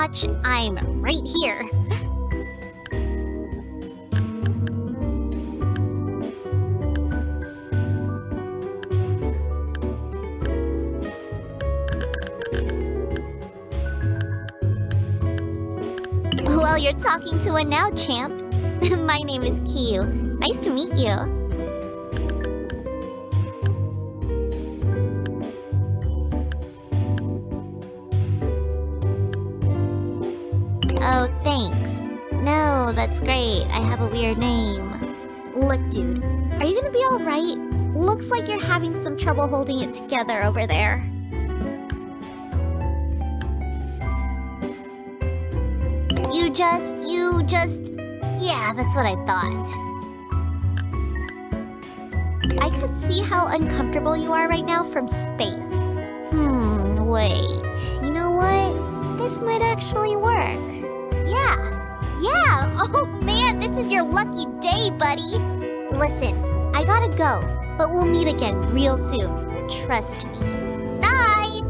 I'm right here. Well, you're talking to one now, champ. My name is Kyu. Nice to meet you. Having some trouble holding it together over there. You just, you just... Yeah, that's what I thought. I could see how uncomfortable you are right now from space. Hmm, wait. You know what? This might actually work. Yeah. Yeah! Oh man, this is your lucky day, buddy! Listen, I gotta go, but we'll meet again real soon. Trust me. Night!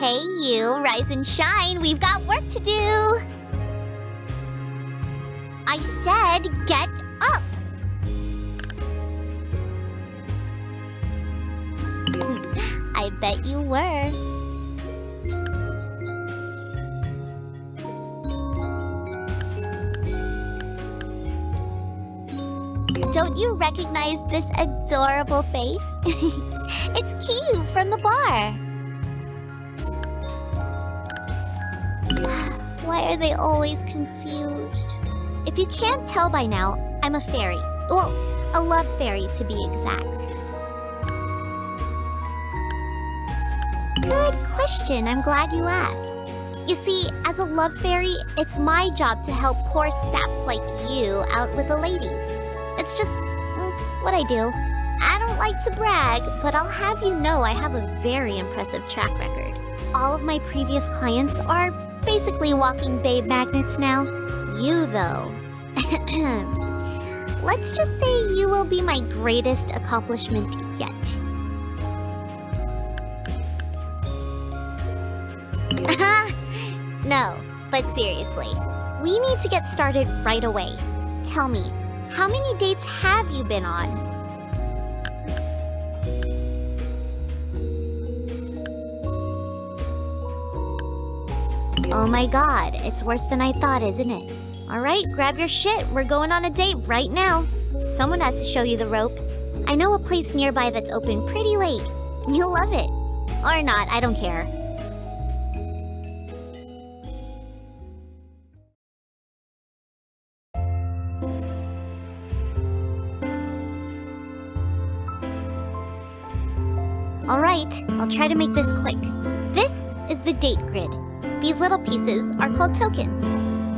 Hey you, rise and shine, we've got work to do! I said get up! I bet you were. You recognize this adorable face? it's Kyu from the bar. Why are they always confused? If you can't tell by now, I'm a fairy. Well, a love fairy to be exact. Good question. I'm glad you asked. You see, as a love fairy, it's my job to help poor saps like you out with the ladies. It's just what I do. I don't like to brag, but I'll have you know I have a very impressive track record. All of my previous clients are basically walking babe magnets now. You, though. Let's just say you will be my greatest accomplishment yet. no, but seriously, we need to get started right away. Tell me, how many dates have you been on? Oh my god, it's worse than I thought, isn't it? Alright, grab your shit. We're going on a date right now. Someone has to show you the ropes. I know a place nearby that's open pretty late. You'll love it. Or not, I don't care. Alright, I'll try to make this quick. This is the date grid. These little pieces are called tokens.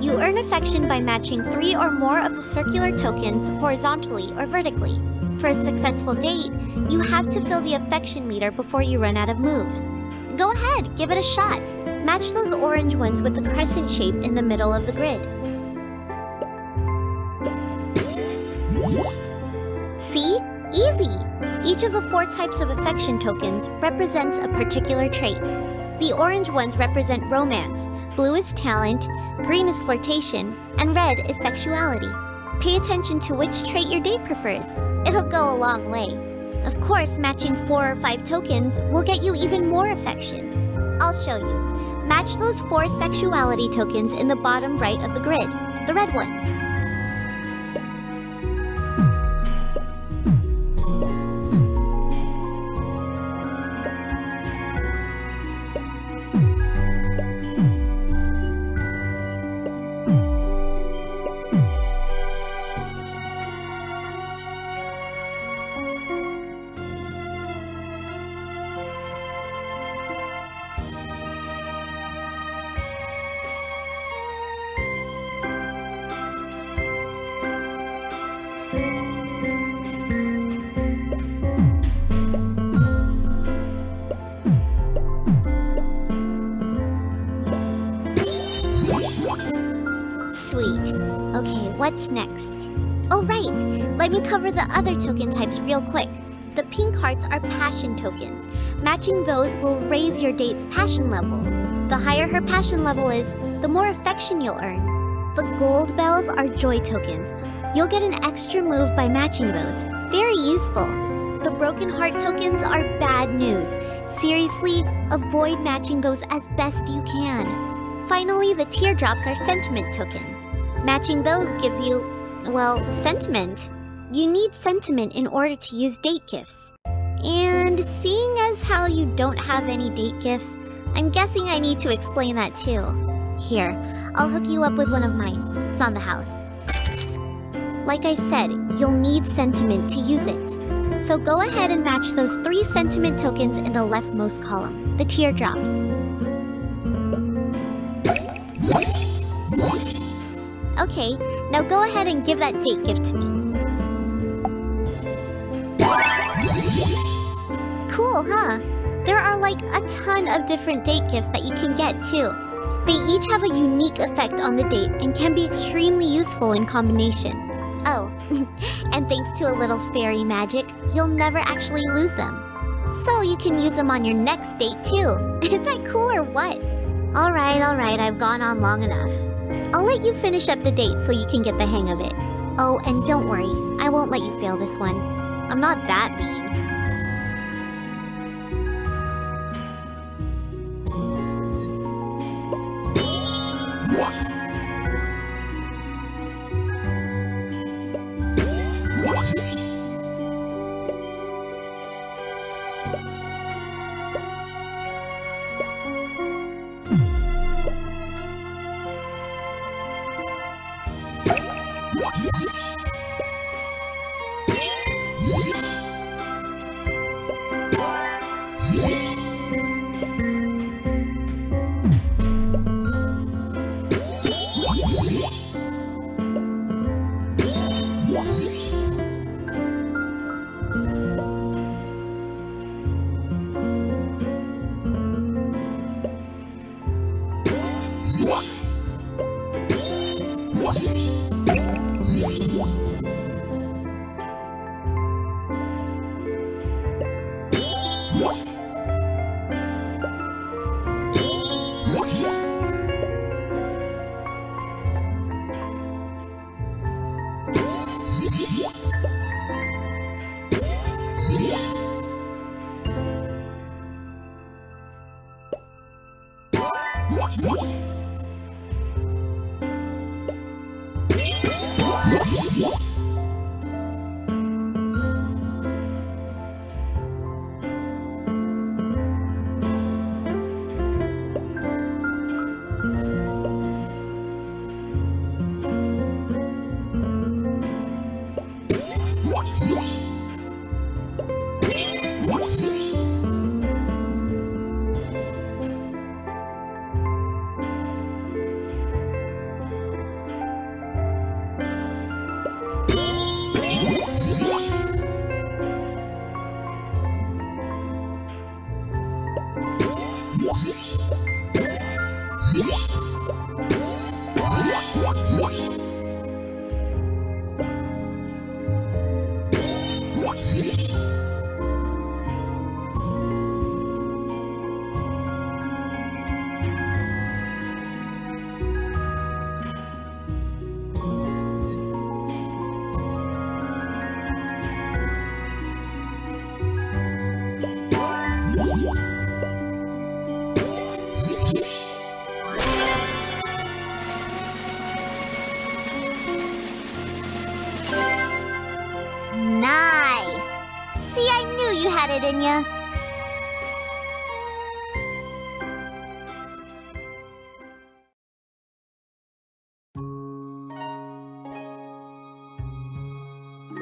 You earn affection by matching three or more of the circular tokens horizontally or vertically. For a successful date, you have to fill the affection meter before you run out of moves. Go ahead, give it a shot. Match those orange ones with the crescent shape in the middle of the grid. See? Easy! Each of the four types of affection tokens represents a particular trait. The orange ones represent romance, blue is talent, green is flirtation, and red is sexuality. Pay attention to which trait your date prefers. It'll go a long way. Of course, matching four or five tokens will get you even more affection. I'll show you. Match those four sexuality tokens in the bottom right of the grid, the red ones. The other token types real quick. The pink hearts are passion tokens. Matching those will raise your date's passion level. The higher her passion level is, the more affection you'll earn. The gold bells are joy tokens. You'll get an extra move by matching those. Very useful. The broken heart tokens are bad news. Seriously, avoid matching those as best you can. Finally, the teardrops are sentiment tokens. Matching those gives you, well, sentiment. You need sentiment in order to use date gifts. And seeing as how you don't have any date gifts, I'm guessing I need to explain that too. Here, I'll hook you up with one of mine. It's on the house. Like I said, you'll need sentiment to use it. So go ahead and match those three sentiment tokens in the leftmost column, the teardrops. Okay, now go ahead and give that date gift to me. Cool, huh? There are like a ton of different date gifts that you can get too. They each have a unique effect on the date and can be extremely useful in combination. Oh, and thanks to a little fairy magic, you'll never actually lose them. So you can use them on your next date too. Is that cool or what? Alright, alright, I've gone on long enough. I'll let you finish up the date so you can get the hang of it. Oh, and don't worry, I won't let you fail this one. I'm not that mean.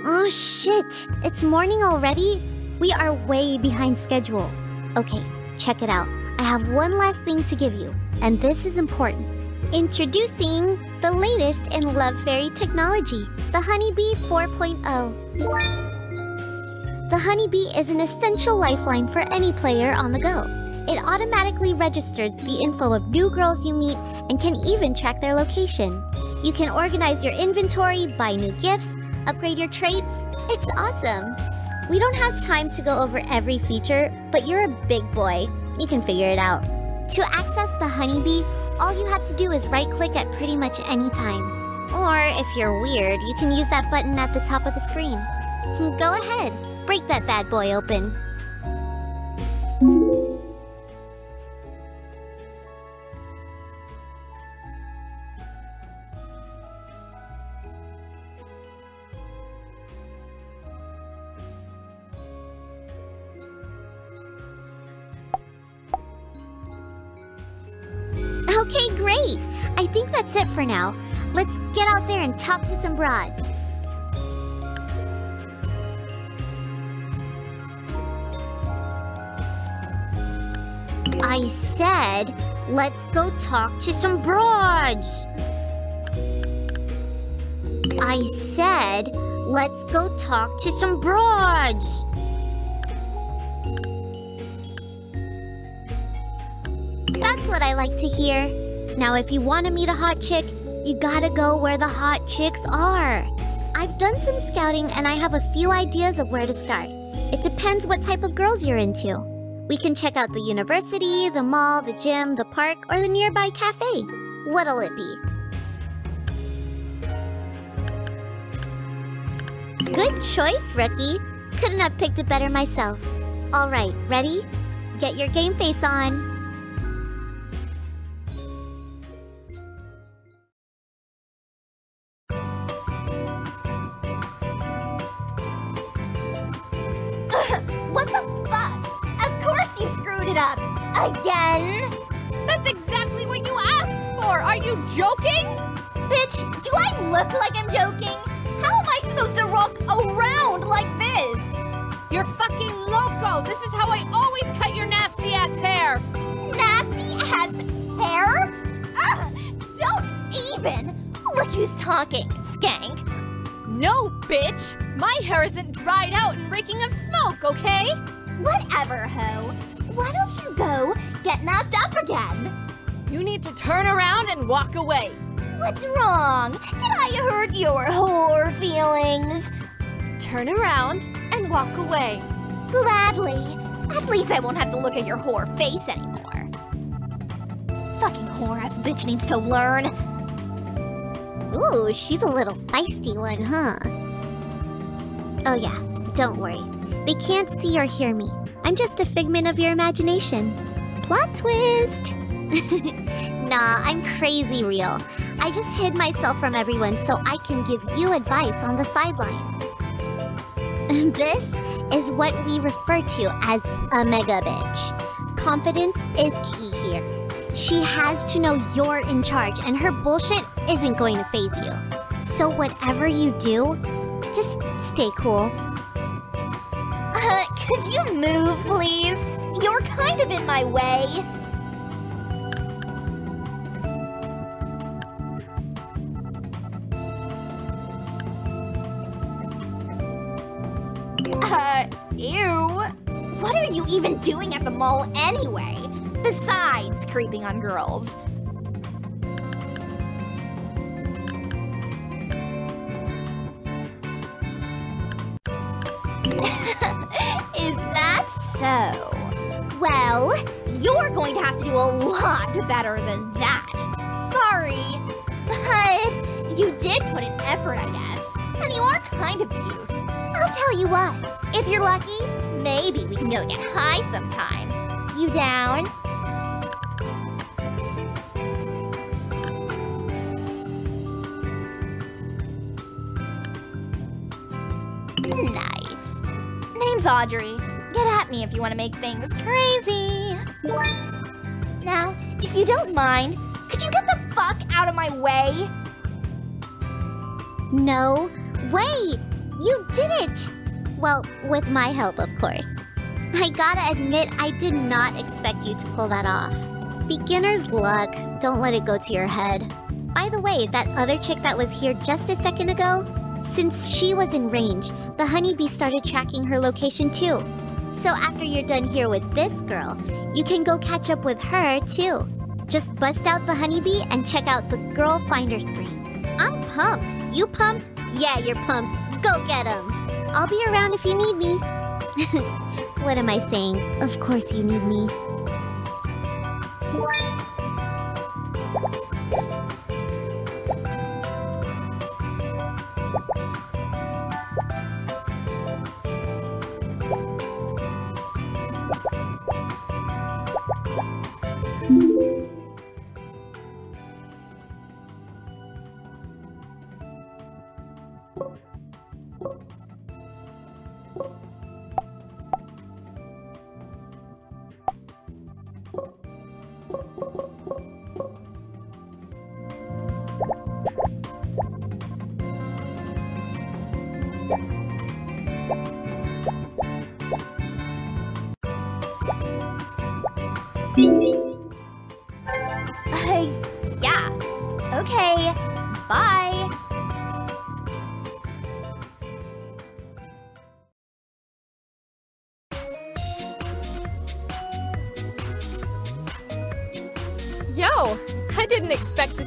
Oh shit! It's morning already? We are way behind schedule. Okay, check it out. I have one last thing to give you, and this is important. Introducing the latest in Love Fairy technology, the HunieBee 4.0. The HunieBee is an essential lifeline for any player on the go. It automatically registers the info of new girls you meet and can even track their location. You can organize your inventory, buy new gifts, upgrade your traits. It's awesome. We don't have time to go over every feature, but you're a big boy. You can figure it out. To access the HunieBee, all you have to do is right-click at pretty much any time. Or, if you're weird, you can use that button at the top of the screen. Go ahead, break that bad boy open. Okay, great! I think that's it for now. Let's get out there and talk to some broads. I said, let's go talk to some broads. I said, let's go talk to some broads. That's what I like to hear. Now, if you want to meet a hot chick, you gotta go where the hot chicks are. I've done some scouting and I have a few ideas of where to start. It depends what type of girls you're into. We can check out the university, the mall, the gym, the park, or the nearby cafe. What'll it be? Good choice, rookie. Couldn't have picked it better myself. All right, ready? Get your game face on. Walk away. Gladly. At least I won't have to look at your whore face anymore. Fucking whore ass bitch needs to learn. Ooh, she's a little feisty one, huh? Oh yeah, don't worry. They can't see or hear me. I'm just a figment of your imagination. Plot twist! nah, I'm crazy real. I just hid myself from everyone so I can give you advice on the sideline. this is what we refer to as a mega bitch. Confidence is key here. She has to know you're in charge and her bullshit isn't going to phase you. So whatever you do, just stay cool. Uh, could you move, please? You're kind of in my way. You even doing at the mall anyway? Besides creeping on girls. Is that so? Well, you're going to have to do a lot better than that. Sorry. But you did put in effort, I guess. And you are kind of cute. I'll tell you what. If you're lucky, maybe we can go get high sometime. You down? Nice. Name's Audrey. Get at me if you want to make things crazy. Now, if you don't mind, could you get the fuck out of my way? No, wait! You did it! Well, with my help, of course. I gotta admit, I did not expect you to pull that off. Beginner's luck. Don't let it go to your head. By the way, that other chick that was here just a second ago, since she was in range, the HunieBee started tracking her location too. So after you're done here with this girl, you can go catch up with her too. Just bust out the HunieBee and check out the girl finder screen. I'm pumped. You pumped? Yeah, you're pumped. Go get him. I'll be around if you need me. what am I saying? Of course you need me.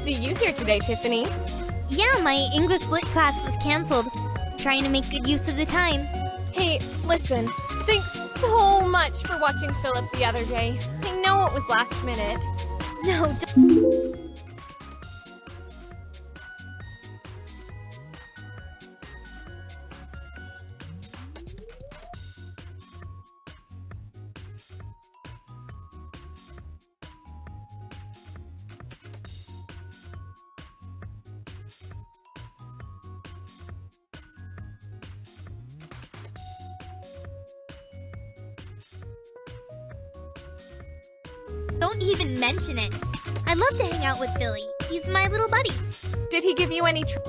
See you here today, Tiffany. Yeah, my English lit class was canceled. Trying to make good use of the time. Hey, listen, thanks so much for watching Philip the other day. I know it was last minute. No, tr-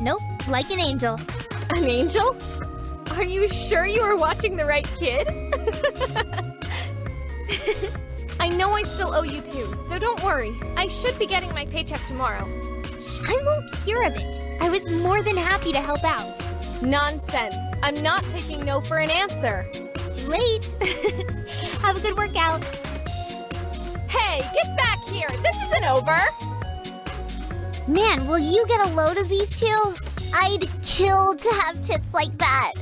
Nope, like an angel. an angel? Are you sure you were watching the right kid? I know I still owe you two, so don't worry. I should be getting my paycheck tomorrow. I won't hear of it. I was more than happy to help out. Nonsense. I'm not taking no for an answer. Too late. Have a good workout. Hey, get back here! This isn't over! Man, will you get a load of these two? I'd kill to have tits like that.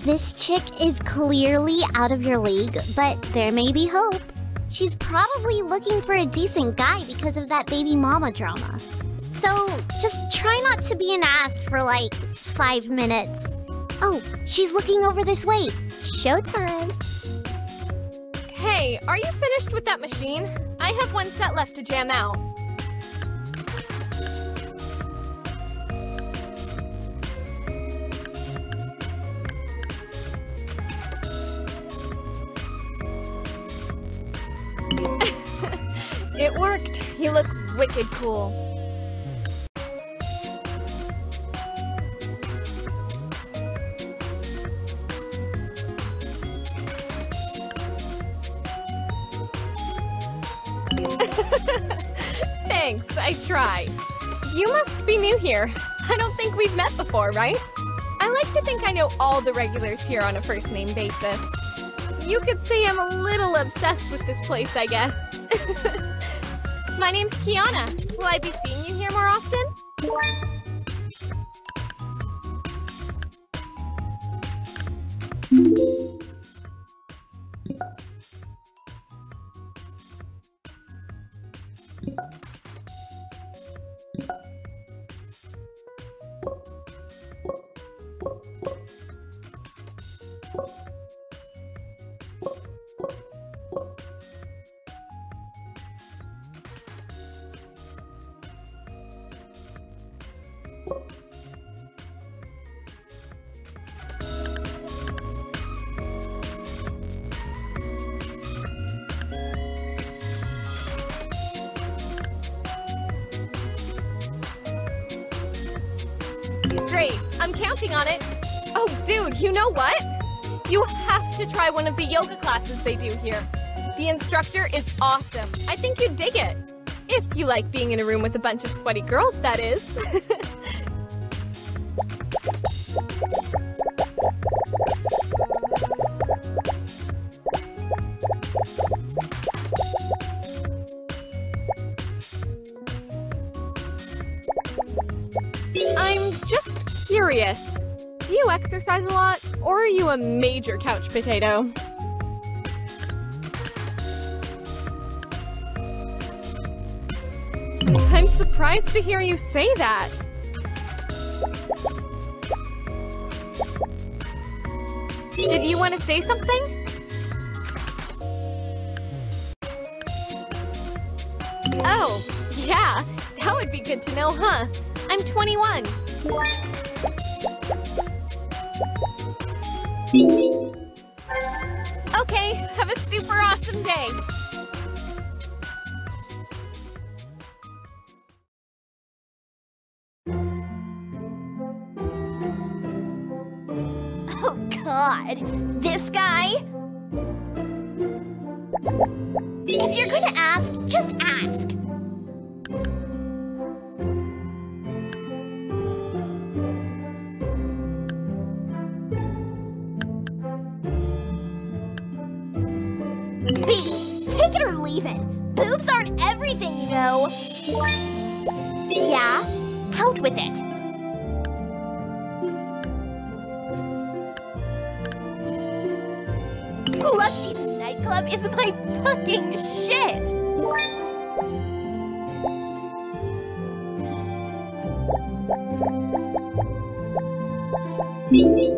This chick is clearly out of your league, but there may be hope. She's probably looking for a decent guy because of that baby mama drama. So just try not to be an ass for like five minutes. Oh, she's looking over this way. Showtime. Hey, are you finished with that machine? I have one set left to jam out. it worked. You look wicked cool. Thanks, I try. You must be new here. I don't think we've met before, right? I like to think I know all the regulars here on a first name basis. You could say I'm a little obsessed with this place, I guess. My name's Kyanna. Will I be seeing you here more often? Great, I'm counting on it. Oh, dude, you know what? You have to try one of the yoga classes they do here. The instructor is awesome. I think you'd dig it. If you like being in a room with a bunch of sweaty girls, that is. a major couch potato? I'm surprised to hear you say that. Did you want to say something? B, take it or leave it. Boobs aren't everything, you know. Yeah, out with it. Lucky nightclub is my fucking shit. I'll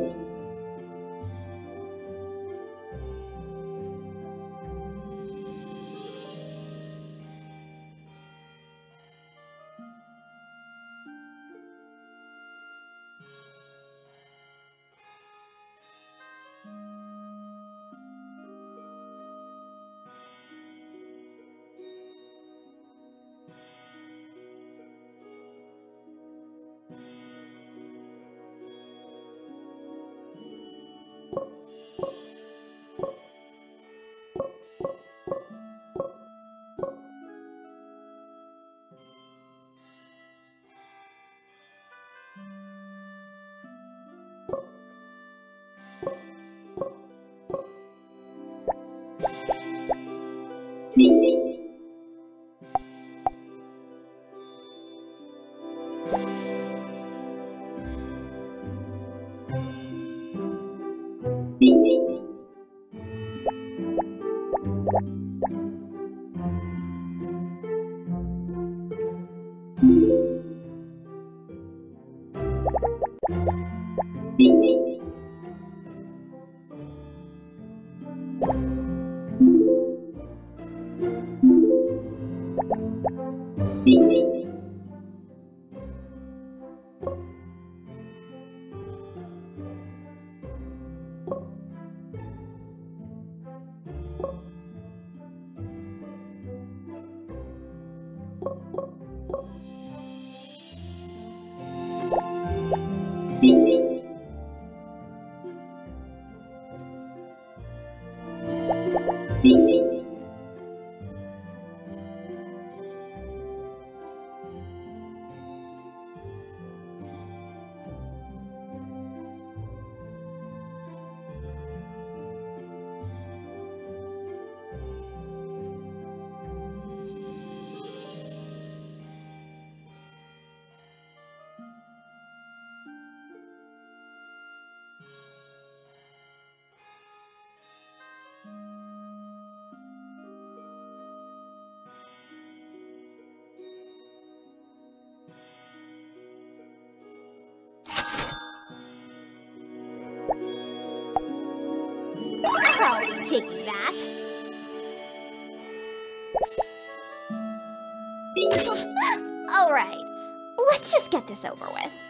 this over with.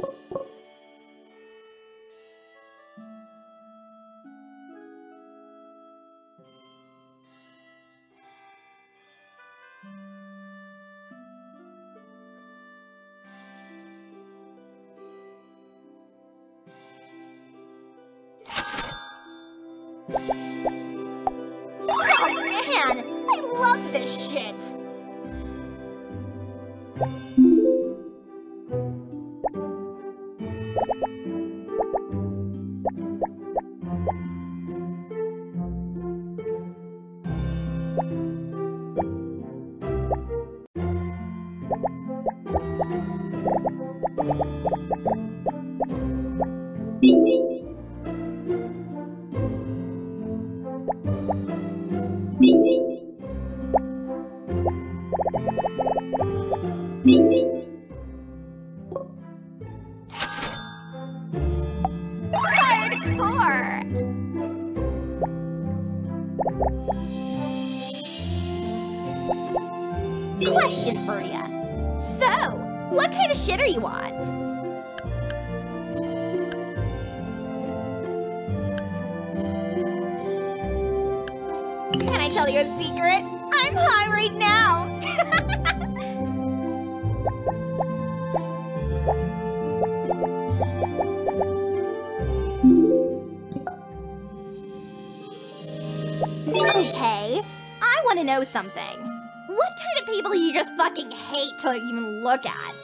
Hardcore! Something. What kind of people you just fucking hate to even look at?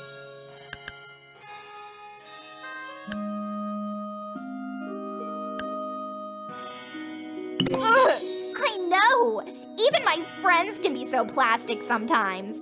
Ugh, I know! Even my friends can be so plastic sometimes.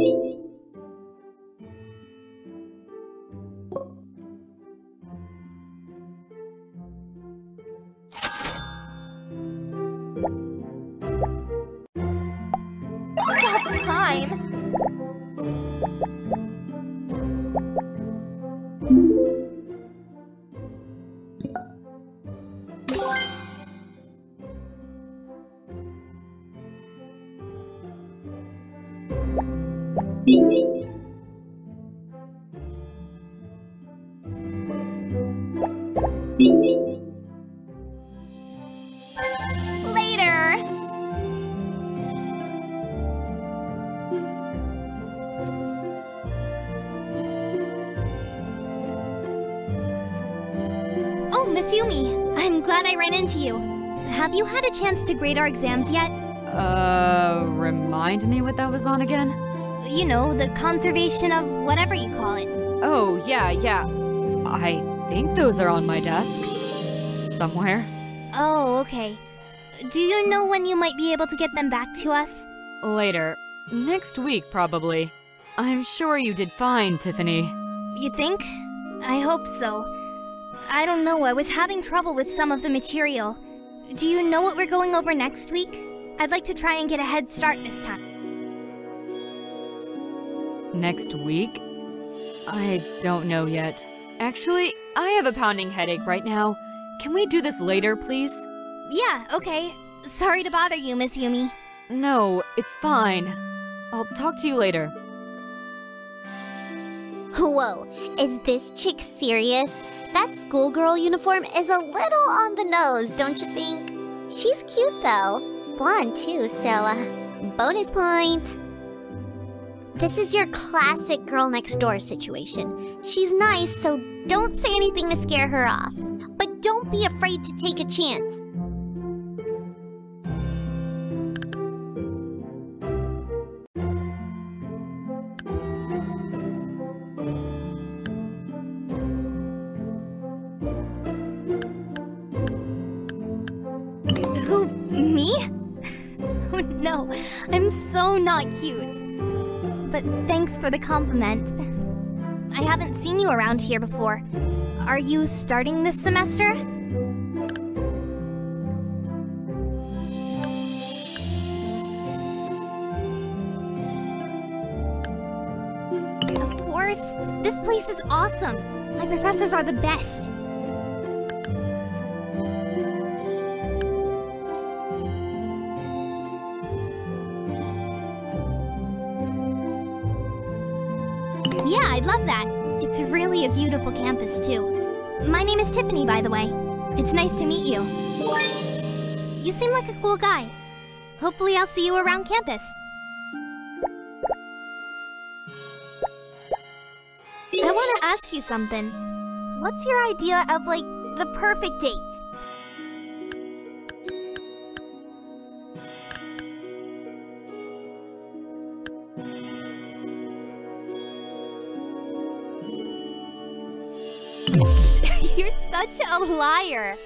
About ran into you. Have you had a chance to grade our exams yet? Uh, remind me what that was on again? You know, the conservation of whatever you call it. Oh, yeah, yeah. I think those are on my desk. Somewhere. Oh, okay. Do you know when you might be able to get them back to us? Later. Next week, probably. I'm sure you did fine, Tiffany. You think? I hope so. I don't know, I was having trouble with some of the material. Do you know what we're going over next week? I'd like to try and get a head start this time. Next week? I don't know yet. Actually, I have a pounding headache right now. Can we do this later, please? Yeah, okay. Sorry to bother you, Miss Yumi. No, it's fine. I'll talk to you later. Whoa, is this chick serious? That schoolgirl uniform is a little on the nose, don't you think? She's cute though. Blonde too, so uh, bonus points. This is your classic girl next door situation. She's nice, so don't say anything to scare her off. But don't be afraid to take a chance. Not cute. But thanks for the compliment. I haven't seen you around here before. Are you starting this semester? Of course. This place is awesome. My professors are the best. It's really a beautiful campus, too. My name is Tiffany, by the way. It's nice to meet you. You seem like a cool guy. Hopefully, I'll see you around campus. I want to ask you something. What's your idea of, like, the perfect date? You're such a liar.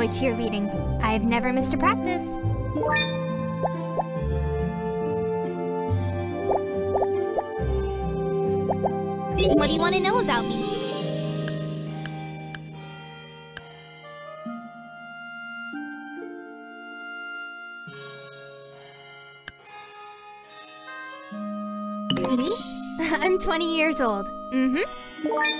Enjoy cheerleading. I've never missed a practice. What do you want to know about me? Me? I'm 20 years old. Mm-hmm.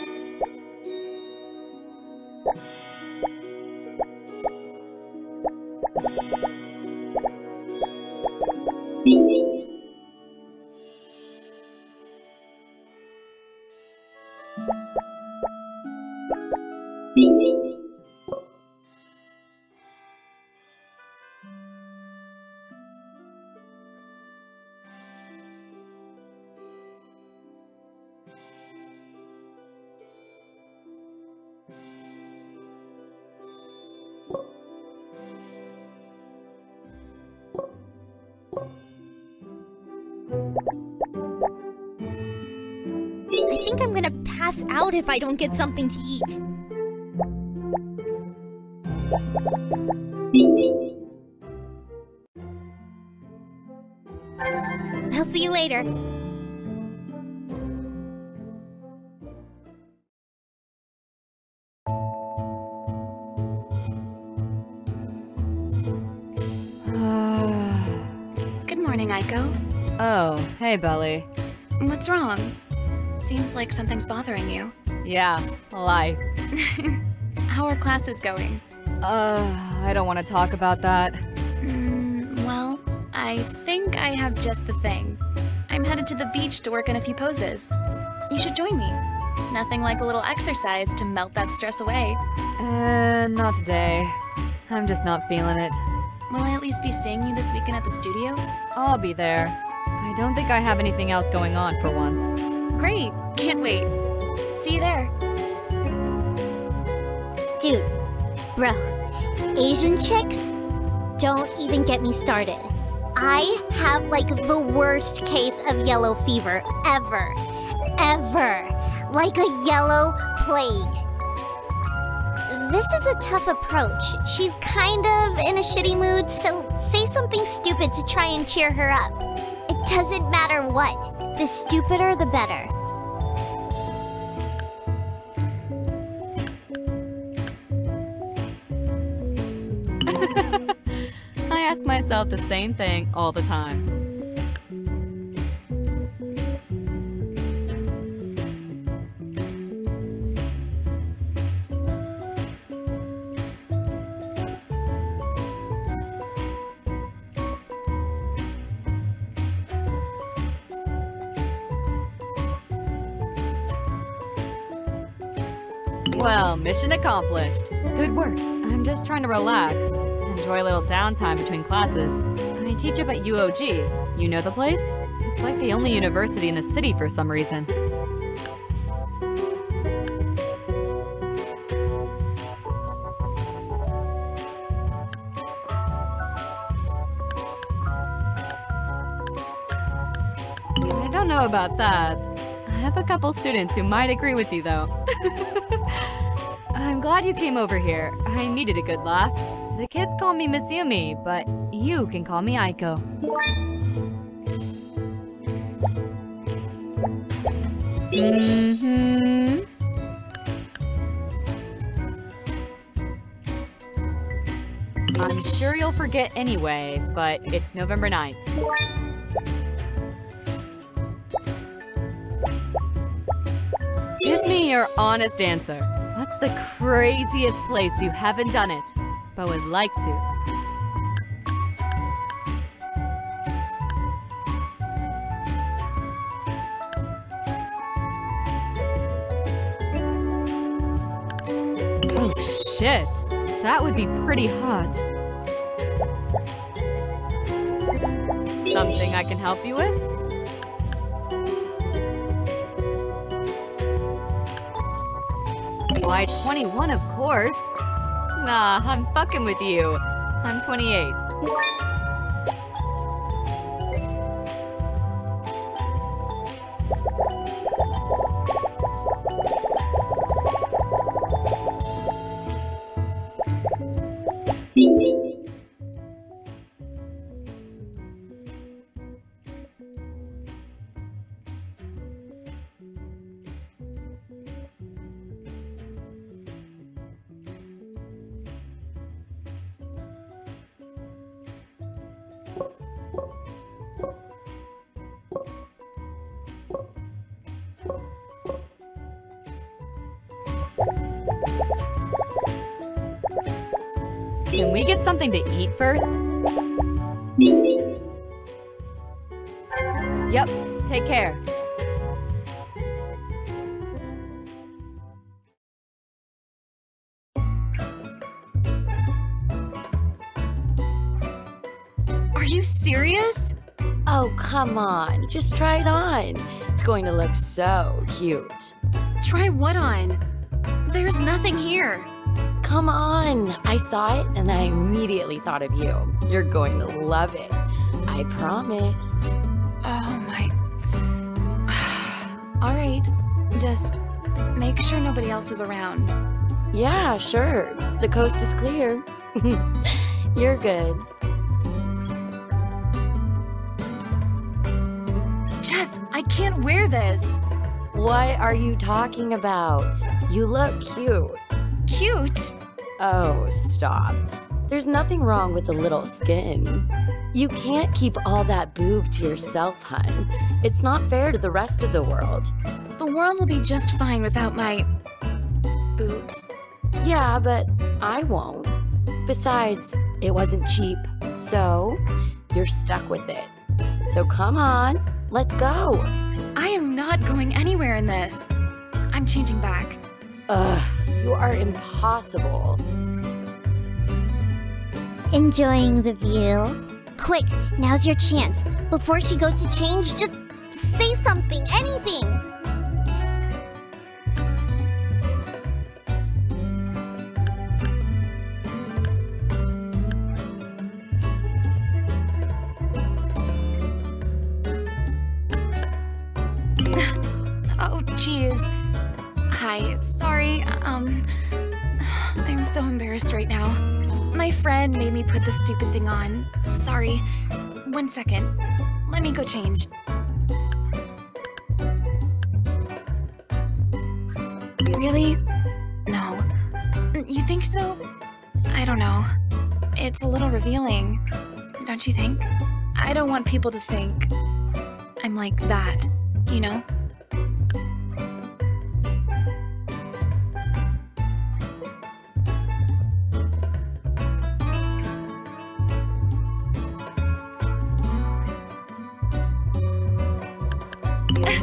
Pass out if I don't get something to eat. I'll see you later. Ah. Good morning, Aiko. oh, hey, Beli. What's wrong? Seems like something's bothering you. Yeah, life. How are classes going? Uh, I don't want to talk about that. Mm, well, I think I have just the thing. I'm headed to the beach to work on a few poses. You should join me. Nothing like a little exercise to melt that stress away. Uh, not today. I'm just not feeling it. Will I at least be seeing you this weekend at the studio? I'll be there. I don't think I have anything else going on for once. Great! Can't wait. See you there. Dude, bro, Asian chicks? Don't even get me started. I have like the worst case of yellow fever ever. Ever. Like a yellow plague. This is a tough approach. She's kind of in a shitty mood, so say something stupid to try and cheer her up. It doesn't matter what. The stupider, the better. Myself the same thing all the time. Well, mission accomplished. Good work. I'm just trying to relax. Enjoy a little downtime between classes. I teach up at UOG. You know the place? It's like the only university in the city for some reason. I don't know about that. I have a couple students who might agree with you, though. I'm glad you came over here. I needed a good laugh. The kids call me Miss Yumi, but you can call me Aiko. Mm-hmm. I'm sure you'll forget anyway, but it's November 9th. Give me your honest answer. What's the craziest place you haven't done it, but would like to. Oh shit, that would be pretty hot. Something I can help you with? Why 21 of course. Nah, I'm fucking with you. I'm 28. Something to eat first? Yep, take care. Are you serious? Oh, come on. Just try it on. It's going to look so cute. Try what on? There's nothing here. Come on. I saw it and I immediately thought of you. You're going to love it. I promise. Oh my. All right. Just make sure nobody else is around. Yeah, sure. The coast is clear. You're good. Jess, I can't wear this. What are you talking about? You look cute. Oh, stop. There's nothing wrong with a little skin. You can't keep all that boob to yourself, hun. It's not fair to the rest of the world. The world will be just fine without my boobs. Yeah, but I won't. Besides, it wasn't cheap, so you're stuck with it. So come on, let's go. I am not going anywhere in this. I'm changing back. Ugh, you are impossible. Enjoying the view? Quick, now's your chance. Before she goes to change, just say something, anything. Oh, jeez. Hi, sorry. Um, I'm so embarrassed right now. My friend made me put the stupid thing on. Sorry. One second. Let me go change. Really? No. You think so? I don't know. It's a little revealing, don't you think? I don't want people to think I'm like that, you know?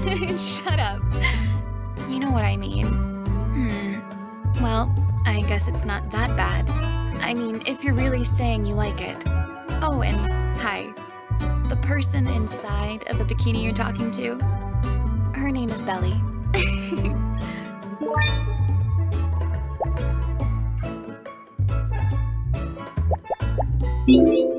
Shut up. You know what I mean. Hmm. Well, I guess it's not that bad. I mean, if you're really saying you like it. Oh, and hi. The person inside of the bikini you're talking to, her name is Beli.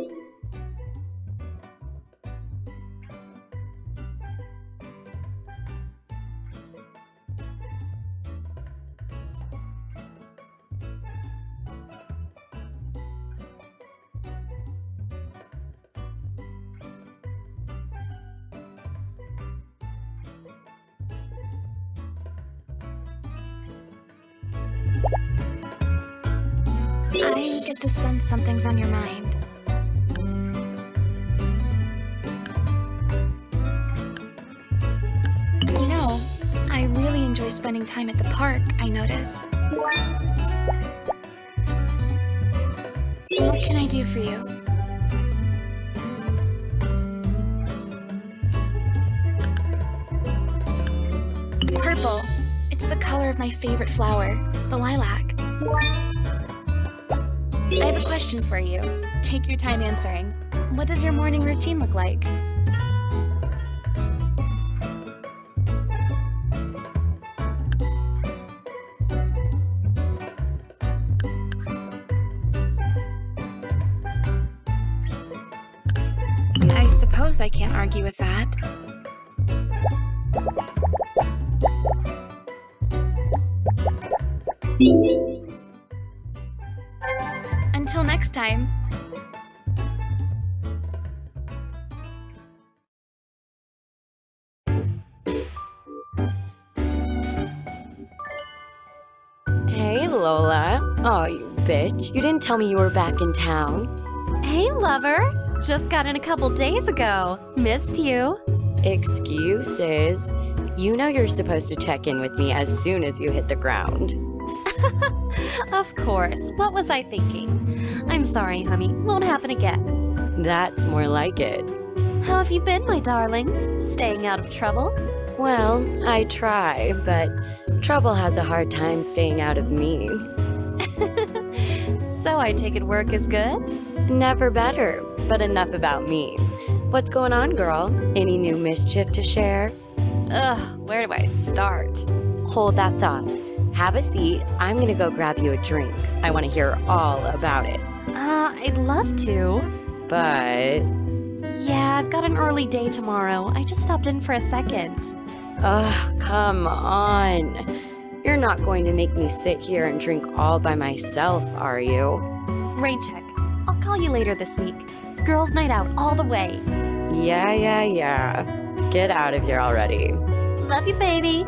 something's on your mind. You know, I really enjoy spending time at the park, I notice. What can I do for you? Purple. It's the color of my favorite flower, the lilac. Question for you. Take your time answering. What does your morning routine look like? I suppose I can't argue with You didn't tell me you were back in town. Hey, lover. Just got in a couple days ago. Missed you. Excuses. You know you're supposed to check in with me as soon as you hit the ground. Of course. What was I thinking? I'm sorry, honey. Won't happen again. That's more like it. How have you been, my darling? Staying out of trouble? Well, I try, but trouble has a hard time staying out of me. So I take it work is good? Never better, but enough about me. What's going on, girl? Any new mischief to share? Ugh, where do I start? Hold that thought. Have a seat. I'm gonna go grab you a drink. I want to hear all about it. Uh, I'd love to. But, Yeah, I've got an early day tomorrow. I just stopped in for a second. ugh, come on. You're not going to make me sit here and drink all by myself, are you? Rain check. I'll call you later this week. Girls' night out all the way. Yeah, yeah, yeah. Get out of here already. Love you, baby.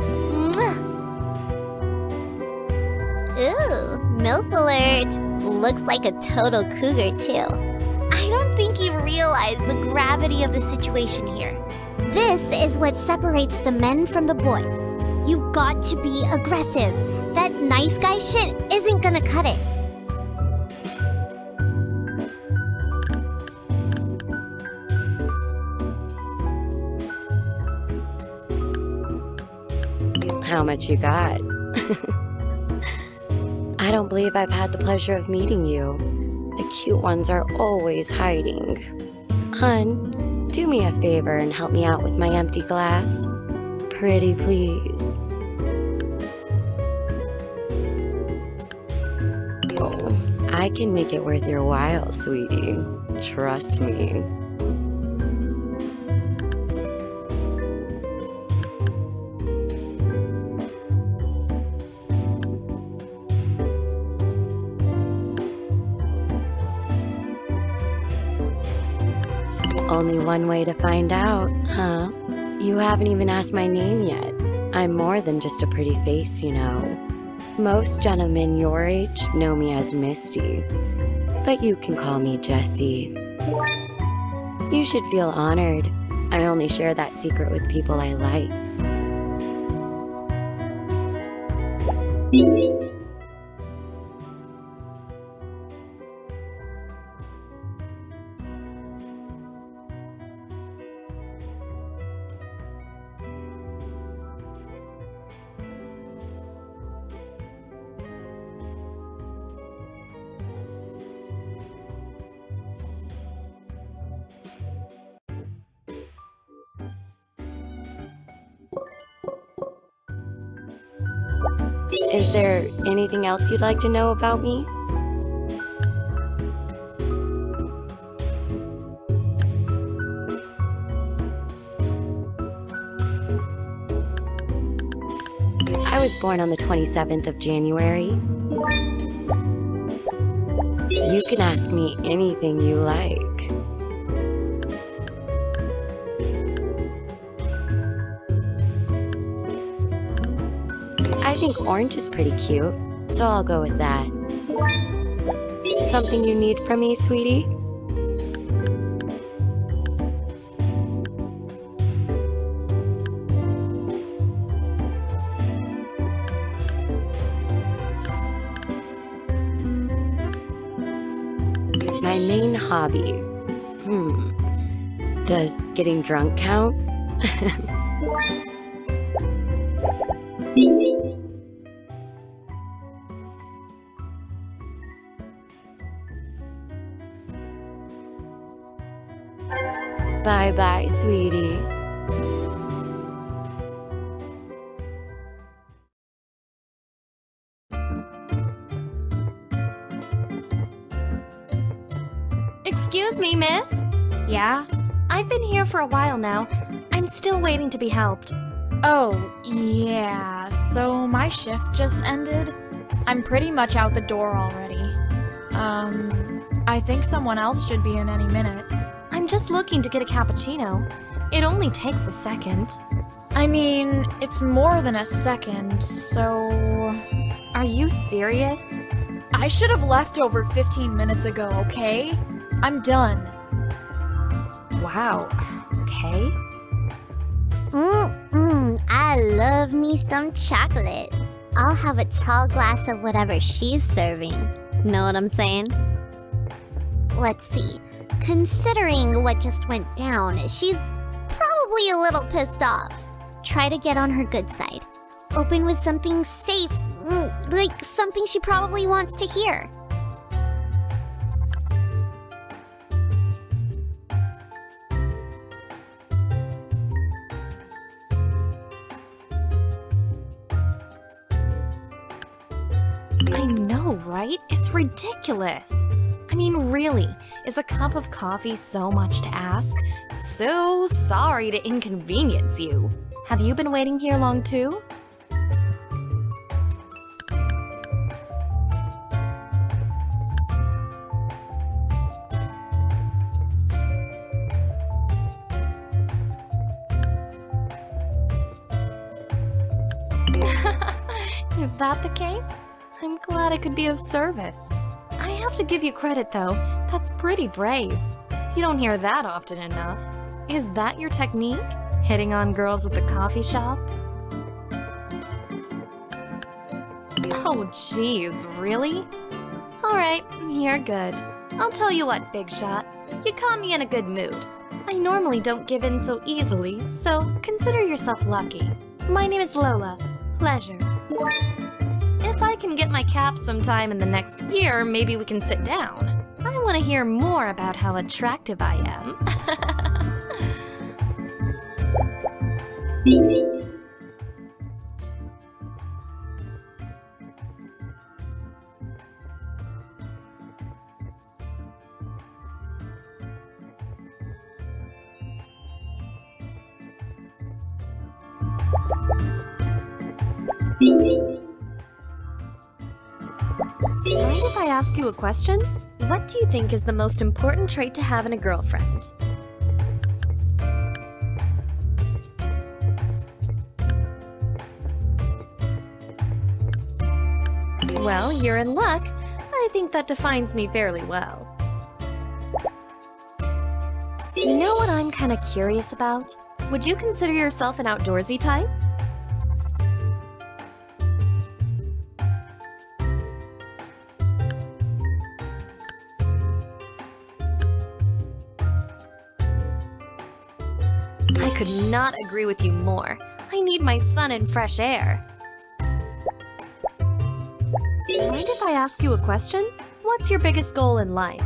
Ooh, MILF alert! Looks like a total cougar, too. I don't think you realize the gravity of the situation here. This is what separates the men from the boys. You've got to be aggressive. That nice guy shit isn't gonna cut it. How much you got? I don't believe I've had the pleasure of meeting you. The cute ones are always hiding. Hun, do me a favor and help me out with my empty glass. Pretty please. Oh, I can make it worth your while, sweetie. Trust me. Only one way to find out, huh? You haven't even asked my name yet. I'm more than just a pretty face, you know. Most gentlemen your age know me as Misty, but you can call me Jessie. You should feel honored. I only share that secret with people I like. Else you'd like to know about me? I was born on the 27th of January. You can ask me anything you like. I think orange is pretty cute, so I'll go with that. Something you need from me, sweetie? My main hobby. Hmm. Does getting drunk count? Bye bye, sweetie. Excuse me, miss? Yeah? I've been here for a while now. I'm still waiting to be helped. Oh, yeah. So my shift just ended. I'm pretty much out the door already. Um, I think someone else should be in any minute. Just looking to get a cappuccino. It only takes a second. I mean, it's more than a second, so. Are you serious? I should have left over 15 minutes ago, okay? I'm done. Wow. Okay. Mmm, I love me some chocolate. I'll have a tall glass of whatever she's serving. Know what I'm saying? Let's see. Considering what just went down, she's probably a little pissed off. Try to get on her good side. Open with something safe, mm, like something she probably wants to hear. I know, right? It's ridiculous. Mean, really, is a cup of coffee so much to ask? So sorry to inconvenience you. Have you been waiting here long too? Is that the case? I'm glad I could be of service. I have to give you credit though, that's pretty brave. You don't hear that often enough. Is that your technique? Hitting on girls at the coffee shop? Oh jeez, really? Alright, you're good. I'll tell you what, Big Shot. You caught me in a good mood. I normally don't give in so easily, so consider yourself lucky. My name is Lola. Pleasure. If I can get my cap sometime in the next year, maybe we can sit down. I want to hear more about how attractive I am. Mind if I ask you a question? What do you think is the most important trait to have in a girlfriend? Well, you're in luck. I think that defines me fairly well. You know what I'm kind of curious about? Would you consider yourself an outdoorsy type? I could not agree with you more. I need my sun and fresh air. Mind if I ask you a question? What's your biggest goal in life?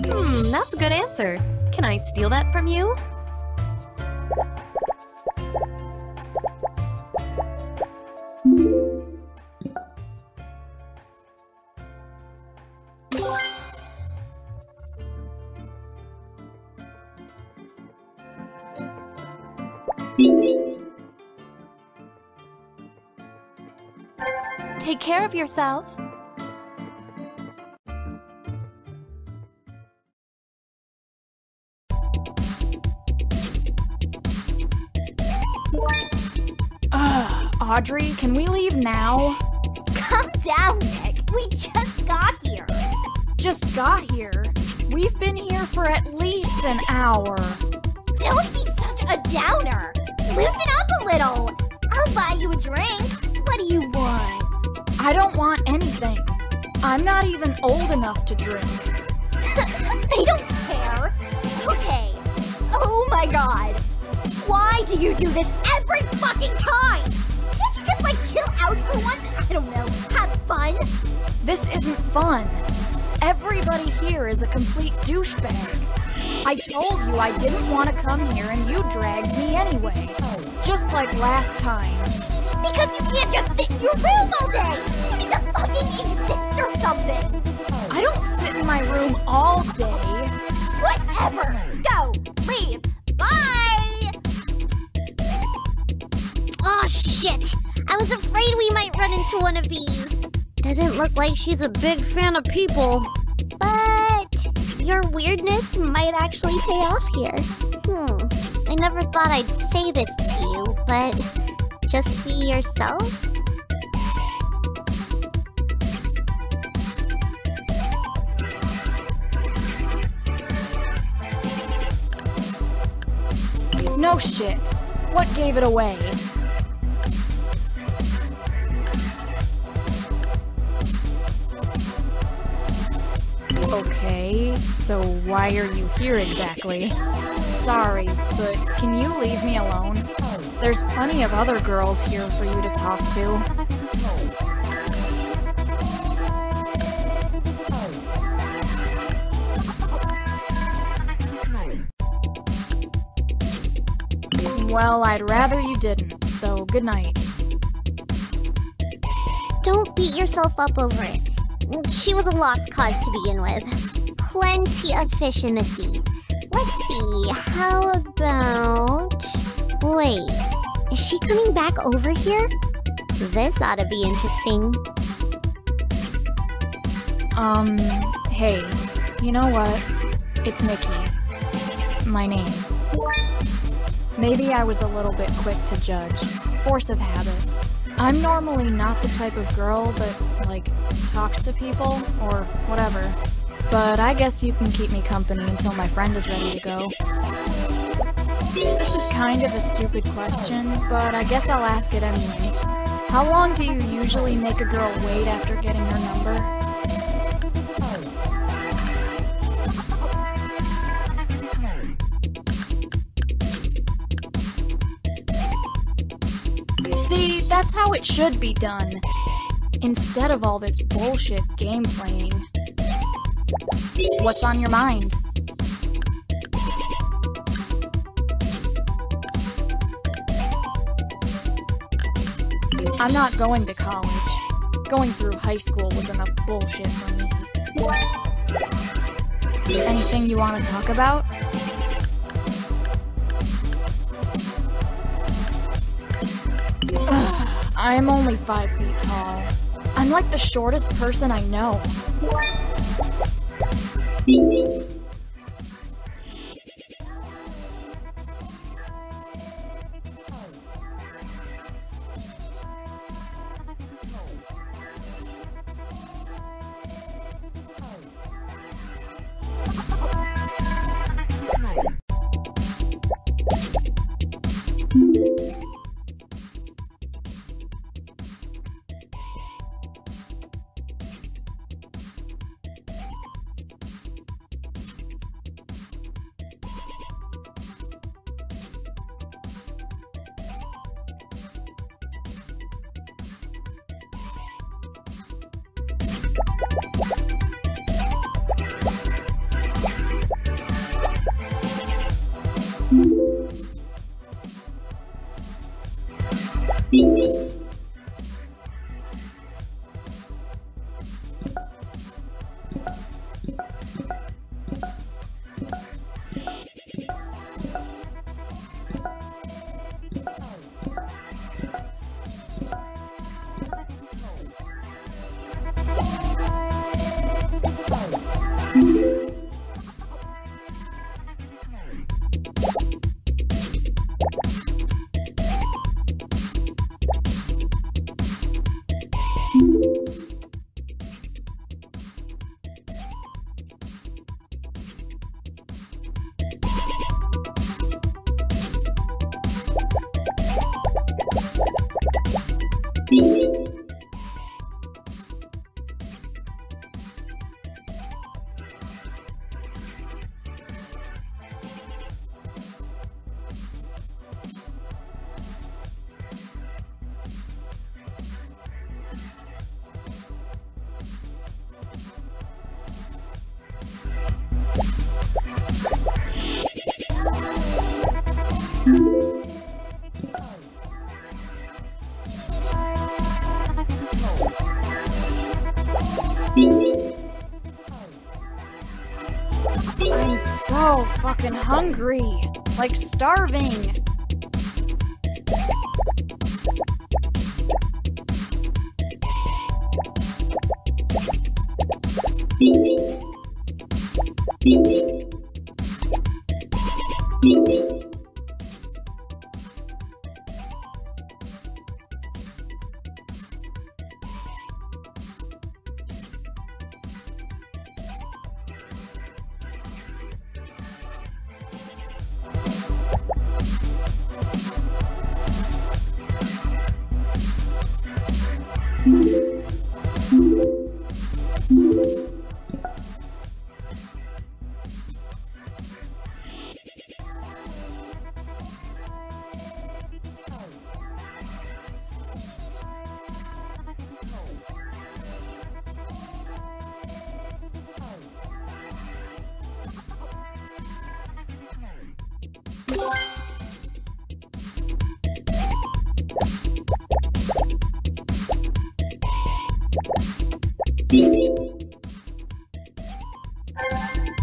Hmm, that's a good answer. Can I steal that from you? Yourself. Ugh, Audrey, can we leave now? Calm down, Nick. We just got here. Just got here. We've been here for at least an hour. Don't be such a downer. Loosen up a little. I'll buy you a drink. What do you want? I don't want anything. I'm not even old enough to drink. I don't care. Okay. Oh my god. Why do you do this every fucking time? Can't you just, like, chill out for once? I don't know, have fun? This isn't fun. Everybody here is a complete douchebag. I told you I didn't want to come here and you dragged me anyway. Just like last time. Because you can't just sit in your room all day! You need to fucking exist or something! I don't sit in my room all day. Whatever! Go! Leave! Bye! Oh shit! I was afraid we might run into one of these. Doesn't look like she's a big fan of people. But your weirdness might actually pay off here. Hmm. I never thought I'd say this to you, but just be yourself? No shit. What gave it away? Okay, so why are you here exactly? Sorry, but can you leave me alone? There's plenty of other girls here for you to talk to. Well, I'd rather you didn't, so good night. Don't beat yourself up over it. She was a lost cause to begin with. Plenty of fish in the sea. Let's see, how about... Wait, is she coming back over here? This ought to be interesting. Um, hey, you know what? It's Nikki. My name. Maybe I was a little bit quick to judge. Force of habit. I'm normally not the type of girl that, like, talks to people or whatever. But I guess you can keep me company until my friend is ready to go. This is kind of a stupid question, but I guess I'll ask it anyway. How long do you usually make a girl wait after getting her number? See, that's how it should be done. Instead of all this bullshit game playing. What's on your mind? I'm not going to college. Going through high school was enough bullshit for me. Anything you want to talk about? I'm only five feet tall. I'm like the shortest person I know. Hungry. Like starving.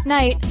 Night.